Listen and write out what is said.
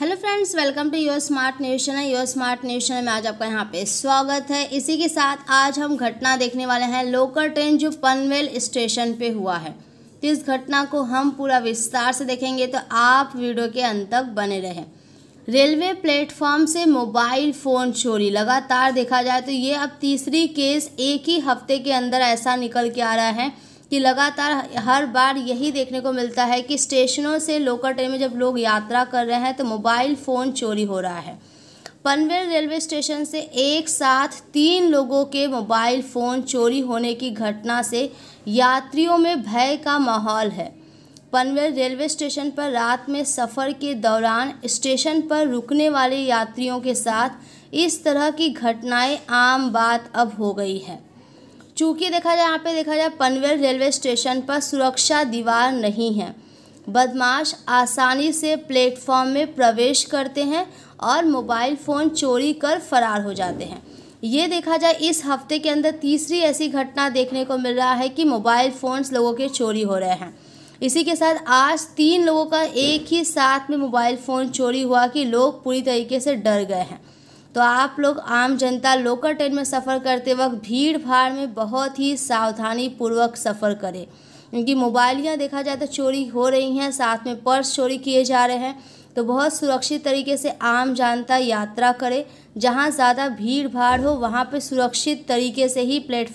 Hello friends, welcome to your smart news channel. Your smart news channel में आज आपका यहाँ पे स्वागत है। इसी के साथ आज हम घटना देखने वाले हैं। लोकल ट्रेन जो पनवेल स्टेशन पे हुआ है तो इस घटना को हम पूरा विस्तार से देखेंगे। तो आप वीडियो के अंत तक बने रहें। रेलवे प्लेटफॉर्म से मोबाइल फ़ोन चोरी, लगातार देखा जाए तो ये अब तीसरी केस एक ही हफ़्ते के अंदर ऐसा निकल के आ रहा है। कि लगातार हर बार यही देखने को मिलता है कि स्टेशनों से लोकल ट्रेन में जब लोग यात्रा कर रहे हैं तो मोबाइल फ़ोन चोरी हो रहा है। पनवेल रेलवे स्टेशन से एक साथ तीन लोगों के मोबाइल फ़ोन चोरी होने की घटना से यात्रियों में भय का माहौल है। पनवेल रेलवे स्टेशन पर रात में सफ़र के दौरान स्टेशन पर रुकने वाले यात्रियों के साथ इस तरह की घटनाएँ आम बात अब हो गई है। चूँकि देखा जाए, यहाँ पे देखा जाए, पनवेल रेलवे स्टेशन पर सुरक्षा दीवार नहीं है। बदमाश आसानी से प्लेटफॉर्म में प्रवेश करते हैं और मोबाइल फ़ोन चोरी कर फरार हो जाते हैं। ये देखा जाए, इस हफ़्ते के अंदर तीसरी ऐसी घटना देखने को मिल रहा है कि मोबाइल फ़ोन्स लोगों के चोरी हो रहे हैं। इसी के साथ आज तीन लोगों का एक ही साथ में मोबाइल फ़ोन चोरी हुआ कि लोग पूरी तरीके से डर गए हैं। तो आप लोग आम जनता लोकल ट्रेन में सफ़र करते वक्त भीड़ भाड़ में बहुत ही सावधानी पूर्वक सफ़र करें। क्योंकि मोबाइलियाँ देखा जाए तो चोरी हो रही हैं, साथ में पर्स चोरी किए जा रहे हैं। तो बहुत सुरक्षित तरीके से आम जनता यात्रा करे। जहाँ ज़्यादा भीड़ भाड़ हो, वहाँ पर सुरक्षित तरीके से ही प्लेटफॉर्म